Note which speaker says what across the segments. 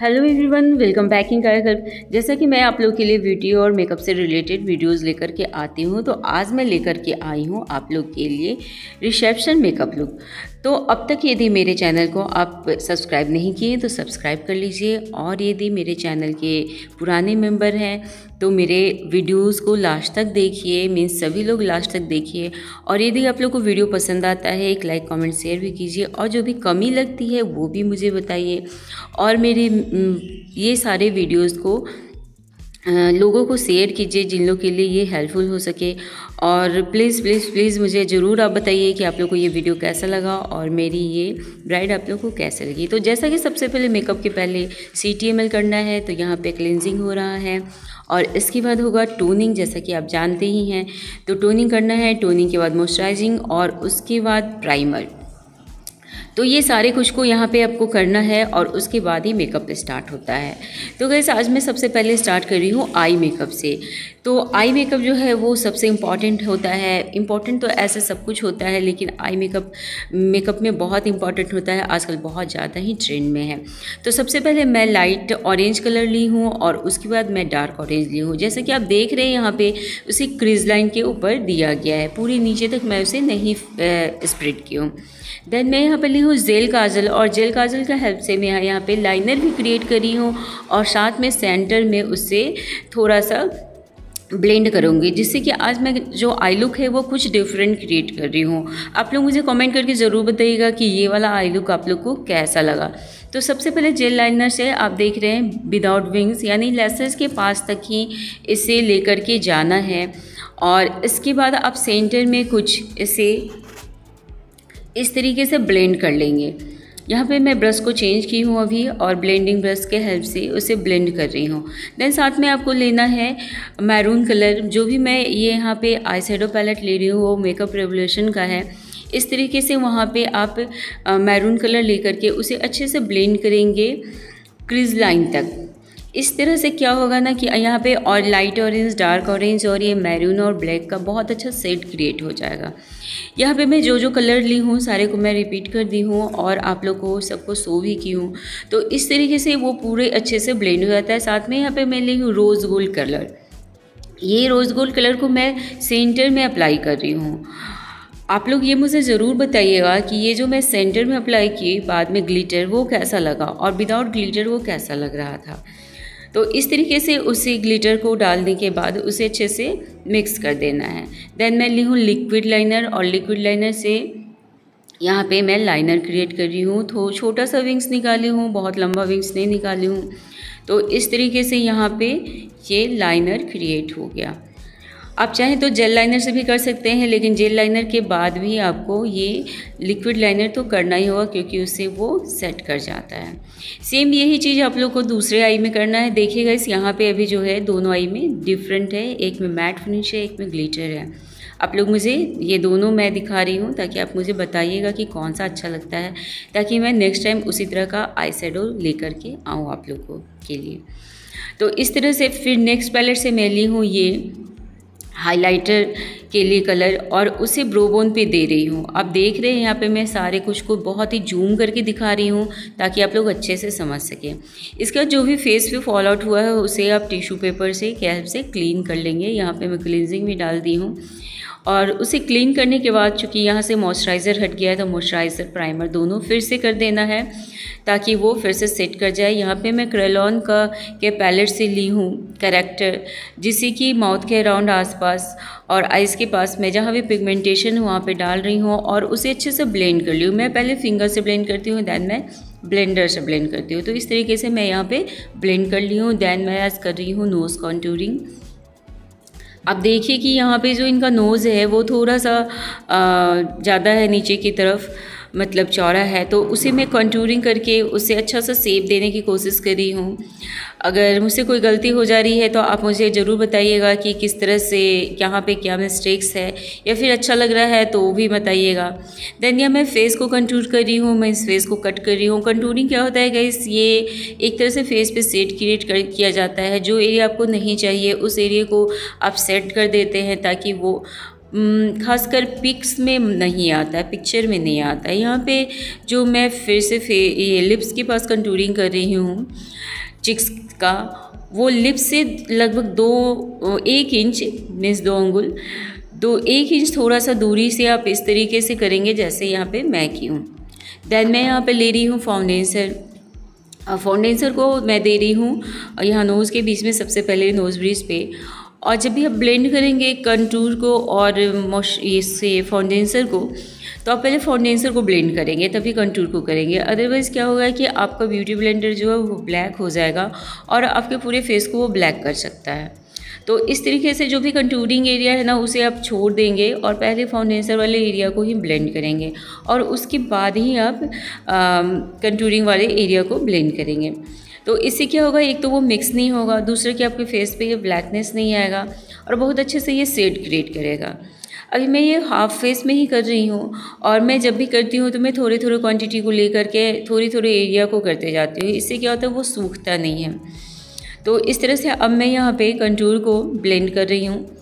Speaker 1: Hello everyone welcome back in कार्यक्रम जैसा कि मैं आप लोग के लिए ब्यूटी और मेकअप से रिलेटेड वीडियोस लेकर के आती हूँ तो आज मैं लेकर के आई हूँ आप लोग के लिए रिसेप्शन मेकअप लुक तो अब तक यदि मेरे चैनल को आप सब्सक्राइब नहीं किए तो सब्सक्राइब कर लीजिए और यदि मेरे चैनल के पुराने मेंबर हैं तो मेरे वीडियोस को लास्ट तक देखिए मीन्स सभी लोग लास्ट तक देखिए और यदि आप लोग को वीडियो पसंद आता है, एक लाइक, कमेंट, शेयर भी कीजिए और जो भी कमी लगती है वो भी मुझे बताइए और मेरे ये सारे वीडियोज़ को लोगों को शेयर कीजिए जिन लोगों के लिए ये हेल्पफुल हो सके। और प्लीज़ प्लीज़ प्लीज़ मुझे ज़रूर आप बताइए कि आप लोग को ये वीडियो कैसा लगा और मेरी ये ब्राइड आप लोग को कैसे लगी। तो जैसा कि सबसे पहले मेकअप के पहले सीटीएमएल करना है तो यहाँ पे क्लिनजिंग हो रहा है और इसके बाद होगा टोनिंग, जैसा कि आप जानते ही हैं। तो टोनिंग करना है, टोनिंग के बाद मॉइस्चराइजिंग और उसके बाद प्राइमर। तो ये सारे कुछ को यहाँ पे आपको करना है और उसके बाद ही मेकअप स्टार्ट होता है। तो गैस आज मैं सबसे पहले स्टार्ट कर रही हूँ आई मेकअप से। तो आई मेकअप जो है वो सबसे इंपॉर्टेंट होता है। इंपॉर्टेंट तो ऐसा सब कुछ होता है, लेकिन आई मेकअप मेकअप में बहुत इंपॉर्टेंट होता है। आजकल बहुत ज़्यादा ही ट्रेंड में है। तो सबसे पहले मैं लाइट ऑरेंज कलर ली हूँ और उसके बाद मैं डार्क ऑरेंज ली हूँ। जैसा कि आप देख रहे हैं, यहाँ पे उसे क्रिज लाइन के ऊपर दिया गया है। पूरी नीचे तक मैं उसे नहीं स्प्रेड की हूँ। देन मैं यहाँ पर ली हूँ जेल काजल और जेल काजल का हेल्प से मैं यहाँ पे लाइनर भी क्रिएट करी हूँ और साथ में सेंटर में उससे थोड़ा सा ब्लेंड करूँगी, जिससे कि आज मैं जो आई लुक है वो कुछ डिफरेंट क्रिएट कर रही हूँ। आप लोग मुझे कमेंट करके ज़रूर बताइएगा कि ये वाला आई लुक आप लोग को कैसा लगा। तो सबसे पहले जेल लाइनर से आप देख रहे हैं विदाउट विंग्स यानी लेसेस के पास तक ही इसे लेकर के जाना है। और इसके बाद आप सेंटर में कुछ इसे इस तरीके से ब्लेंड कर लेंगे। यहाँ पे मैं ब्रश को चेंज की हूँ अभी और ब्लेंडिंग ब्रश के हेल्प से उसे ब्लेंड कर रही हूँ। देन साथ में आपको लेना है मैरून कलर जो भी मैं ये यहाँ पे आई पैलेट ले रही हूँ, वो मेकअप रेवोल्यूशन का है। इस तरीके से वहाँ पे आप मैरून कलर लेकर के उसे अच्छे से ब्लेंड करेंगे क्रिज लाइन तक। इस तरह से क्या होगा ना कि यहाँ पे और लाइट ऑरेंज डार्क ऑरेंज और ये मैरून और ब्लैक का बहुत अच्छा सेट क्रिएट हो जाएगा। यहाँ पे मैं जो जो कलर ली हूँ, सारे को मैं रिपीट कर दी हूँ और आप लोग को सबको सो भी की हूँ। तो इस तरीके से वो पूरे अच्छे से ब्लेंड हो जाता है। साथ में यहाँ पे मैं ली हूँ रोज़ गोल्ड कलर ये रोज़ गोल्ड कलर को मैं सेंटर में अप्लाई कर रही हूँ। आप लोग ये मुझे ज़रूर बताइएगा कि ये जो मैं सेंटर में अप्लाई की, बाद में ग्लिटर वो कैसा लगा और विदाउट ग्लिटर वो कैसा लग रहा था। तो इस तरीके से उसी ग्लिटर को डालने के बाद उसे अच्छे से मिक्स कर देना है। देन मैं ली हूँ लिक्विड लाइनर और लिक्विड लाइनर से यहाँ पे मैं लाइनर क्रिएट कर रही हूँ। तो छोटा सा विंग्स निकाली हूँ, बहुत लंबा विंग्स नहीं निकाली हूँ। तो इस तरीके से यहाँ पे ये लाइनर क्रिएट हो गया। आप चाहें तो जेल लाइनर से भी कर सकते हैं, लेकिन जेल लाइनर के बाद भी आपको ये लिक्विड लाइनर तो करना ही होगा, क्योंकि उससे वो सेट कर जाता है। सेम यही चीज़ आप लोग को दूसरे आई में करना है। देखिएगा इस यहाँ पे अभी जो है दोनों आई में डिफरेंट है, एक में मैट फिनिश है, एक में ग्लिटर है। आप लोग मुझे ये दोनों मैं दिखा रही हूँ, ताकि आप मुझे बताइएगा कि कौन सा अच्छा लगता है, ताकि मैं नेक्स्ट टाइम उसी तरह का आई शेडो लेकर के आऊँ आप लोगों के लिए। तो इस तरह से फिर नेक्स्ट पैलेट से मैं ली हूँ ये हाइलाइटर के लिए कलर और उसे ब्रोबोन पे दे रही हूँ। आप देख रहे हैं यहाँ पे मैं सारे कुछ को बहुत ही जूम करके दिखा रही हूँ ताकि आप लोग अच्छे से समझ सकें। इसका जो भी फेस पे फॉल आउट हुआ है, उसे आप टिश्यू पेपर से, कैप से क्लीन कर लेंगे। यहाँ पे मैं क्लिनजिंग भी डाल दी हूँ। और उसे क्लीन करने के बाद चूँकि यहाँ से मॉइस्चराइज़र हट गया है तो मॉइस्चराइज़र प्राइमर दोनों फिर से कर देना है, ताकि वो फिर से सेट कर जाए। यहाँ पे मैं क्रेलॉन का, के पैलेट से ली हूँ करेक्टर जिसे कि माउथ के अराउंड आसपास और आइज़ के पास मैं जहाँ भी पिगमेंटेशन हूँ, वहाँ पर डाल रही हूँ और उसे अच्छे से ब्लेंड कर ली हूँ। मैं पहले फिंगर से ब्लेंड करती हूँ दैन मैं ब्लेंडर से ब्लेंड करती हूँ। तो इस तरीके से मैं यहाँ पे ब्लेंड कर ली हूँ दैन मैं आज कर रही हूँ नोज़ कॉन्टूरिंग अब देखिए कि यहाँ पे जो इनका नोज़ है, वो थोड़ा सा ज़्यादा है नीचे की तरफ़। मतलब चौड़ा है तो उसे मैं कंटूरिंग करके उसे अच्छा सा सेप देने की कोशिश कर रही हूँ। अगर मुझसे कोई गलती हो जा रही है तो आप मुझे ज़रूर बताइएगा कि किस तरह से यहाँ पे क्या मिस्टेक्स है, या फिर अच्छा लग रहा है तो वो भी बताइएगा। देन या मैं फेस को कंटूर कर रही हूँ, मैं इस फेस को कट कर रही हूँ। कंटूरिंग क्या होता है गाइस ये एक तरह से फेस पे सेट क्रिएट कर, किया जाता है। जो एरिया आपको नहीं चाहिए, उस एरिया को आप सेट कर देते हैं ताकि वो खासकर पिक्स में नहीं आता है पिक्चर में नहीं आता है। यहाँ पे जो मैं फिर से फे, ये लिप्स के पास कंटूरिंग कर रही हूँ चिक्स का, वो लिप्स से लगभग दो, एक इंच मीन्स दो अंगुल, दो, एक इंच थोड़ा सा दूरी से आप इस तरीके से करेंगे जैसे यहाँ पे मैं की हूँ। देन मैं यहाँ पे ले रही हूँ फाउंडेशन फाउंडेशन को मैं दे रही हूँ, यहाँ नोज़ के बीच में सबसे पहले नोज़ ब्रिज पे। और जब भी आप ब्लेंड करेंगे कंटूर को और इससे फाउंडेंसर को तो आप पहले फाउंडेंसर को ब्लेंड करेंगे, तभी कंटूर को करेंगे। अदरवाइज़ क्या होगा कि आपका ब्यूटी ब्लेंडर जो है वो ब्लैक हो जाएगा और आपके पूरे फेस को वो ब्लैक कर सकता है। तो इस तरीके से जो भी कंटूरिंग एरिया है ना, उसे आप छोड़ देंगे और पहले फाउंडेंसर वाले एरिया को ही ब्लेंड करेंगे और उसके बाद ही आप कंटूरिंग वाले एरिया को ब्लेंड करेंगे। तो इससे क्या होगा, एक तो वो मिक्स नहीं होगा, दूसरा कि आपके फेस पे ये ब्लैकनेस नहीं आएगा और बहुत अच्छे से ये सेड क्रिएट करेगा। अभी मैं ये हाफ़ फेस में ही कर रही हूँ और मैं जब भी करती हूँ तो मैं थोड़े थोड़े क्वांटिटी को लेकर के थोड़ी थोड़े एरिया को करते जाती हूँ। इससे क्या होता है, वो सूखता नहीं है। तो इस तरह से अब मैं यहाँ पे कंटूर को ब्लेंड कर रही हूँ।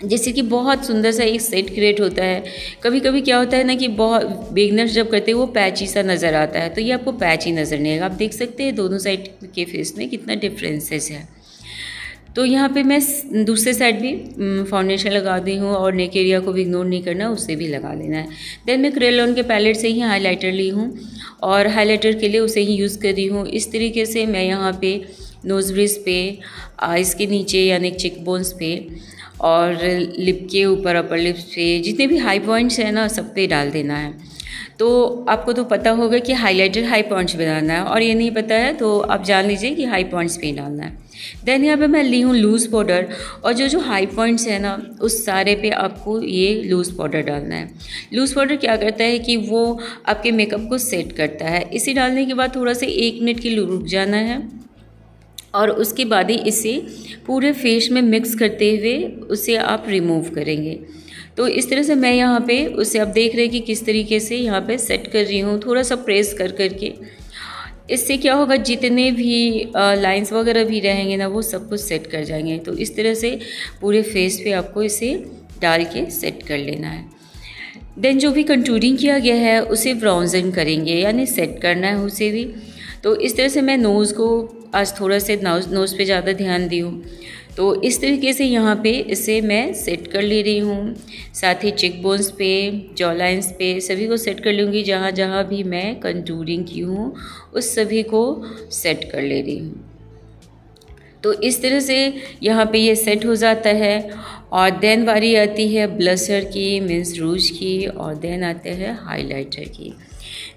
Speaker 1: जैसे कि बहुत सुंदर सा एक सेट क्रिएट होता है। कभी कभी क्या होता है ना कि बहुत बिगनर्स जब करते हैं, वो पैची सा नज़र आता है तो ये आपको पैच ही नज़र नहीं आएगा। आप देख सकते हैं दोनों साइड के फेस में कितना डिफरेंसेस है। तो यहाँ पे मैं दूसरे साइड भी फाउंडेशन लगा दी हूँ और नेक एरिया को भी इग्नोर नहीं करना, उसे भी लगा लेना है। देन मैं क्रेलोन के पैलेट से ही हाइलाइटर ली हूँ और हाइलाइटर के लिए उसे ही यूज़ कर रही हूँ। इस तरीके से मैं यहाँ पे नोज़ ब्रिज पे आइज़ के नीचे, यानी चिक बोन्स पे और लिप के ऊपर अपर लिप्स पे, जितने भी हाई पॉइंट्स हैं ना, सब पे डाल देना है। तो आपको तो पता होगा कि हाइलाइटर हाई पॉइंट्स डालना है और ये नहीं पता है तो आप जान लीजिए कि हाई पॉइंट्स पे डालना है। देन यहाँ पे मैं ली हूँ लूज़ पाउडर और जो जो हाई पॉइंट्स है ना, उस सारे पे आपको ये लूज़ पाउडर डालना है। लूज़ पाउडर क्या करता है कि वो आपके मेकअप को सेट करता है। इसे डालने के बाद थोड़ा सा एक मिनट के लिए रुक जाना है। और उसके बाद ही इसे पूरे फेस में मिक्स करते हुए उसे आप रिमूव करेंगे। तो इस तरह से मैं यहाँ पे उसे आप देख रहे हैं कि किस तरीके से यहाँ पे सेट कर रही हूँ, थोड़ा सा प्रेस कर कर के इससे क्या होगा, जितने भी लाइंस वगैरह भी रहेंगे ना, वो सब कुछ सेट कर जाएँगे। तो इस तरह से पूरे फेस पे आपको इसे डाल के सेट कर लेना है। देन जो भी कंटूरिंग किया गया है, उसे ब्राउजन करेंगे, यानी सेट करना है उसे भी। तो इस तरह से मैं नोज़ को आज थोड़ा से नोज़ नोज़ पे ज़्यादा ध्यान दी हूँ। तो इस तरीके से यहाँ पे इसे मैं सेट कर ले रही हूँ। साथ ही चिक बोन्स पे जॉ लाइन्स पे, सभी को सेट कर लूँगी जहाँ जहाँ भी मैं कंटूरिंग की हूँ, उस सभी को सेट कर ले रही हूँ। तो इस तरह से यहाँ पे ये सेट हो जाता है और देन बारी आती है ब्लसर की मीन्स रूज की और देन आते हैं हाइलाइटर की।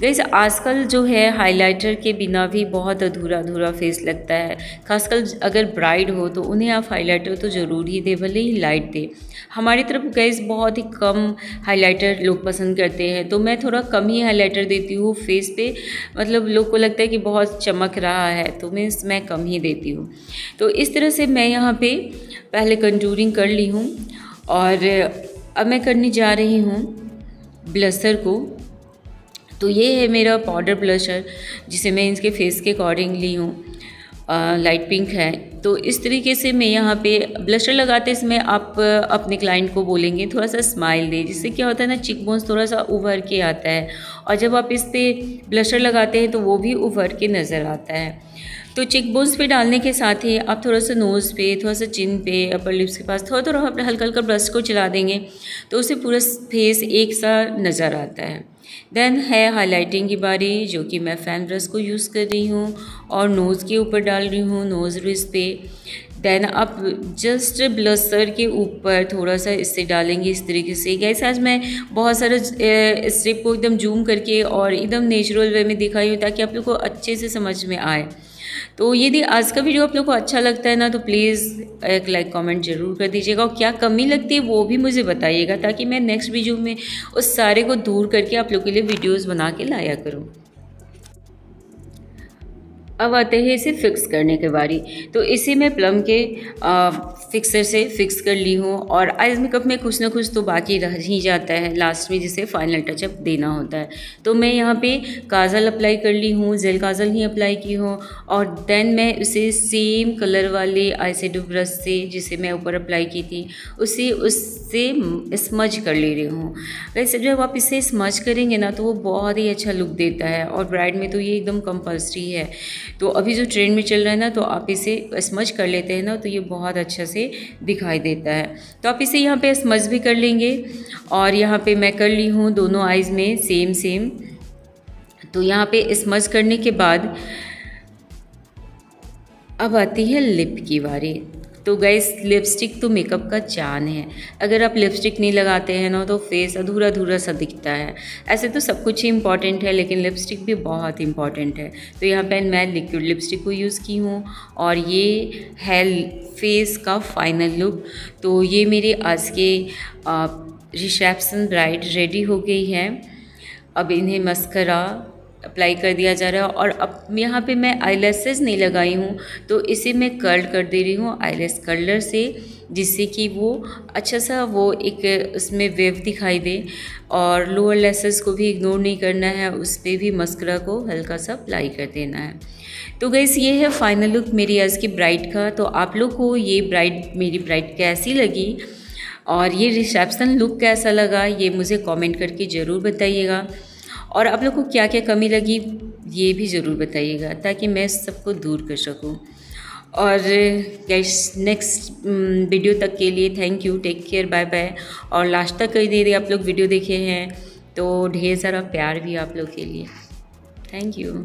Speaker 1: गैस आजकल जो है हाइलाइटर के बिना भी बहुत अधूरा अधूरा फेस लगता है। खासकर अगर ब्राइड हो तो उन्हें आप हाइलाइटर तो ज़रूर ही दे, भले ही लाइट दे। हमारी तरफ़ गैस बहुत ही कम हाइलाइटर लोग पसंद करते हैं। तो मैं थोड़ा कम ही हाइलाइटर देती हूँ फेस पे। मतलब लोग को लगता है कि बहुत चमक रहा है तो मैं मैं कम ही देती हूँ। तो इस तरह से मैं यहाँ पे पहले कंटूरिंग कर ली हूँ और अब मैं करने जा रही हूँ ब्लसर को। तो ये है मेरा पाउडर ब्लशर जिसे मैं इनके फेस के अकॉर्डिंग ली हूँ। लाइट पिंक है। तो इस तरीके से मैं यहाँ पे ब्लशर लगाते समय आप अपने क्लाइंट को बोलेंगे थोड़ा सा स्माइल दे, जिससे क्या होता है ना चिक बोन्स थोड़ा सा उभर के आता है। और जब आप इस पर ब्लशर लगाते हैं तो वो भी उभर के नज़र आता है। तो चिक बोन्स पे डालने के साथ ही आप थोड़ा सा नोज़ पे थोड़ा सा चिन पे अपर लिप्स के पास थोड़ा थोड़ा अपने हल्का हल्का ब्रश को चला देंगे तो उससे पूरा फेस एक सा नज़र आता है। देन है हाइलाइटिंग की बारी, जो कि मैं फ़ैन ब्रश को यूज़ कर रही हूँ और नोज़ के ऊपर डाल रही हूँ नोज़ रिस पे। देन आप जस्ट ब्लसर के ऊपर थोड़ा सा इससे डालेंगे इस तरीके से। गैस आज मैं बहुत सारे स्ट्रिप को एकदम जूम करके और एकदम नेचुरल वे में दिखाई हूँ ताकि आप लोग को अच्छे से समझ में आए। तो यदि आज का वीडियो आप लोग को अच्छा लगता है ना तो प्लीज़ एक लाइक कमेंट ज़रूर कर दीजिएगा। और क्या कमी लगती है, वो भी मुझे बताइएगा, ताकि मैं नेक्स्ट वीडियो में उस सारे को दूर करके आप लोग के लिए वीडियोज़ बना के लाया करूँ। अब आते हैं इसे फिक्स करने के बारी। तो इसे मैं प्लम के आ, फिक्सर से फिक्स कर ली हूँ और आइज़ मेकअप में कुछ ना कुछ तो बाकी रह ही जाता है। लास्ट में जिसे फाइनल टचअप देना होता है। तो मैं यहाँ पे काजल अप्लाई कर ली हूँ जेल काजल ही अप्लाई की हूँ और देन मैं उसे सेम कलर वाले आई ब्रश से जिसे मैं ऊपर अप्लाई की थी उसे उससे स्मज कर ले रही हूँ। वैसे जब आप इसे स्मज करेंगे ना तो वो बहुत ही अच्छा लुक देता है और ब्राइड में तो ये एकदम कंपल्सरी है। तो अभी जो ट्रेंड में चल रहा है ना तो आप इसे स्मच कर लेते हैं ना तो ये बहुत अच्छा से दिखाई देता है। तो आप इसे यहाँ पे स्मच भी कर लेंगे और यहाँ पे मैं कर ली हूँ दोनों आइज़ में सेम सेम तो यहाँ पे स्मच करने के बाद अब आती है लिप की बारी। तो गैस लिपस्टिक तो मेकअप का जान है। अगर आप लिपस्टिक नहीं लगाते हैं ना तो फेस अधूरा अधूरा सा दिखता है। ऐसे तो सब कुछ ही इंपॉर्टेंट है, लेकिन लिपस्टिक भी बहुत इंपॉर्टेंट है। तो यहाँ पर मैं लिक्विड लिपस्टिक को यूज़ की हूँ और ये है फेस का फाइनल लुक तो ये मेरे आज के रिसेप्शन ब्राइड रेडी हो गई है। अब इन्हें मस्करा अप्लाई कर दिया जा रहा है और अब यहाँ पे मैं आई नहीं लगाई हूँ तो इसे मैं कर्ल कर दे रही हूँ आई कर्लर से, जिससे कि वो अच्छा सा वो एक उसमें वेव दिखाई दे और लोअर लेसेस को भी इग्नोर नहीं करना है, उस पर भी मस्करा को हल्का सा अप्लाई कर देना है। तो गैस ये है फाइनल लुक मेरी आज की ब्राइड का तो आप लोग को ये ब्राइड मेरी ब्राइड कैसी लगी और ये रिसेप्शन लुक कैसा लगा, ये मुझे कमेंट करके ज़रूर बताइएगा। और आप लोग को क्या क्या कमी लगी, ये भी ज़रूर बताइएगा, ताकि मैं सबको दूर कर सकूँ। और गैस नेक्स्ट वीडियो तक के लिए thank you take care bye bye और लास्ट तक कई देर आप लोग वीडियो देखे हैं तो ढेर सारा प्यार भी आप लोग के लिए। Thank you